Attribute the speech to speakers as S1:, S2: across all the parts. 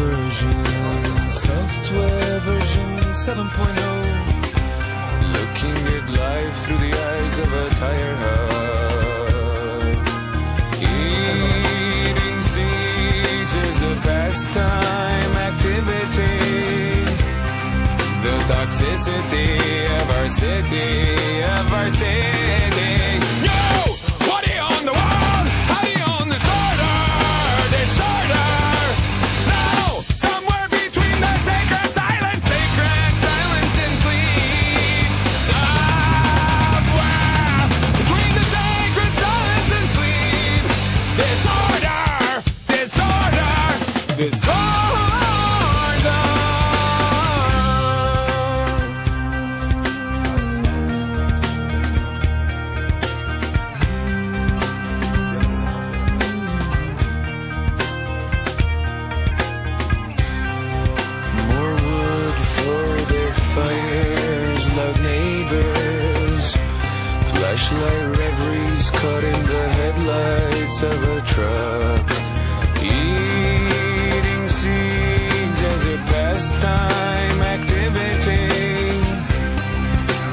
S1: version, software version 7.0. Looking at life through the eyes of a tire hub. Eating seeds is a pastime activity. The toxicity of our city, of our city. Yo! flashlight reveries caught in the headlights of a truck. Eating seeds as a pastime activity.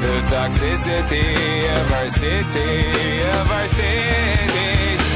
S1: The toxicity of our city, of our city.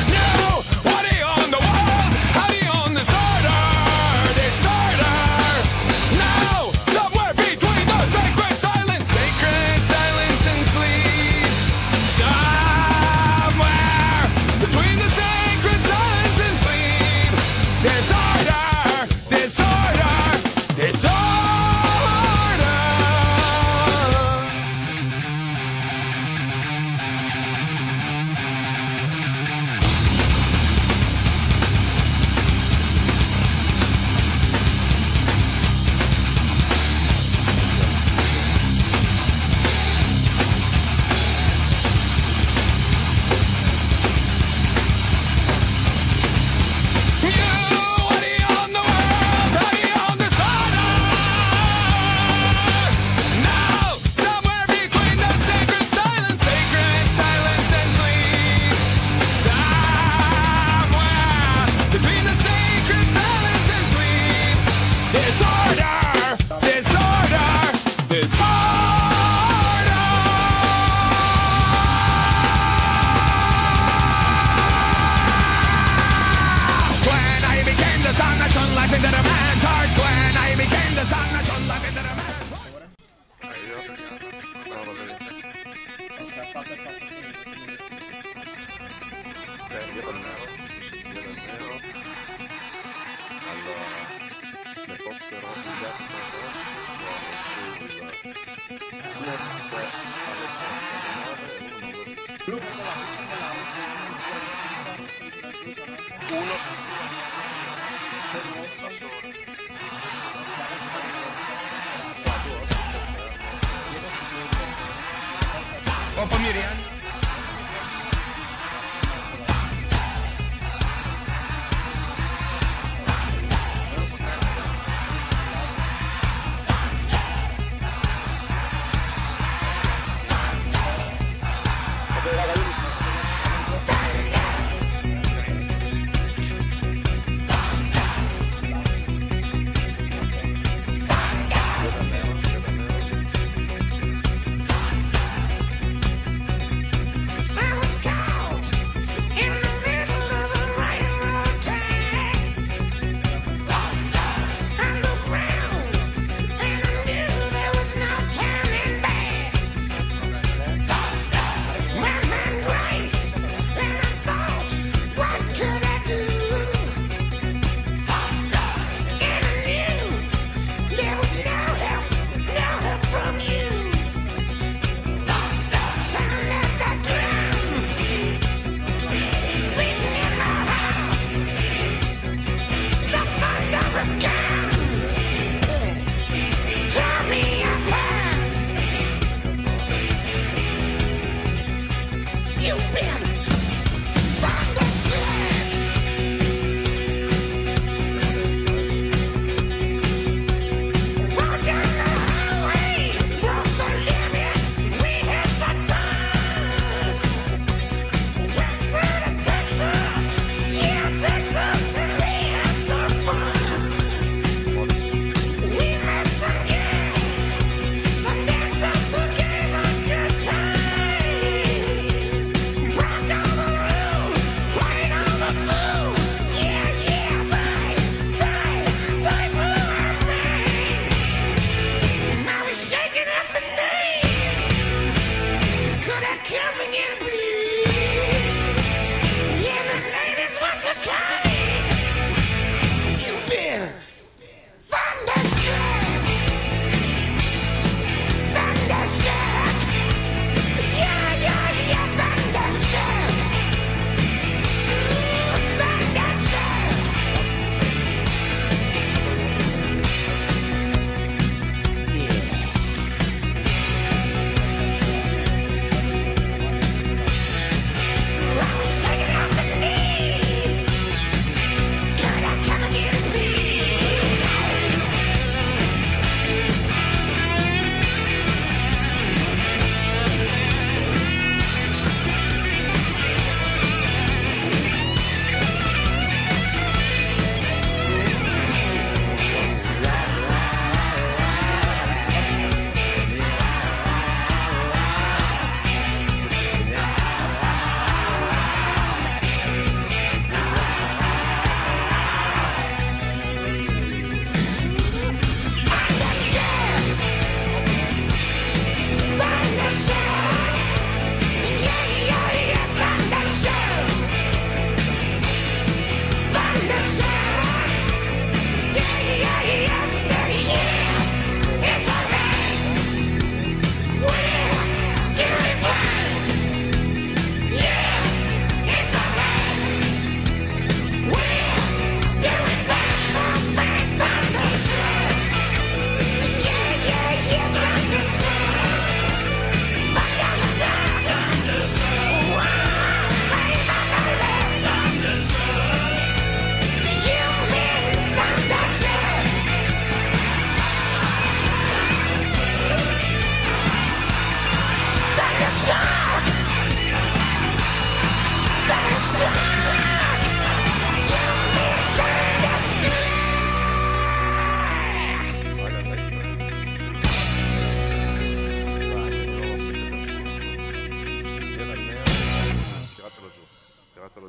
S2: Opa Miriam.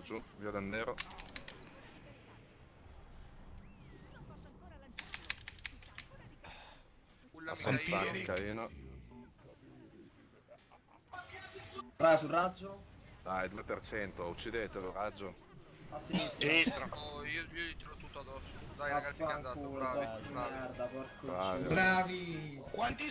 S2: Giù, via dal nero.
S3: Stanchi.
S2: Micaino.
S4: Brava sul raggio.
S2: Dai, 2%, uccidetelo, raggio.
S4: A sinistra.
S5: Sinistra.
S6: Oh, io, io gli tiro tutto addosso. Dai ragazzi che è andato, bravi,
S4: merda, porco
S2: Bravi.
S7: Bravi!
S3: Quanti